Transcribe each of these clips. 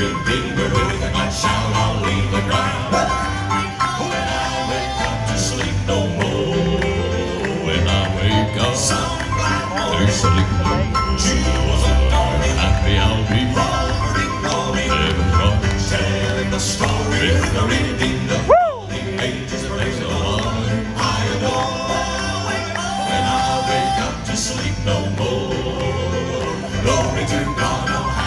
Redeemer with a glad shout, I'll leave the ground. When I wake up to sleep no more. When I wake up Some black to sleep no more. she was a darling, Happy I'll be hovering over me, heaven telling the story of the redeemed of the the I. When I wake up to sleep no more. Glory to God,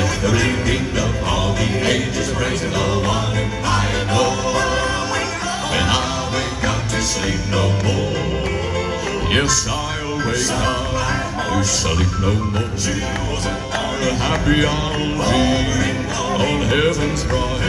with the redeemed of all the ages, praising the one I adore. When I wake up to sleep no more, Yes, I'll wake up to sleep no more. Happy I'll be on heaven's story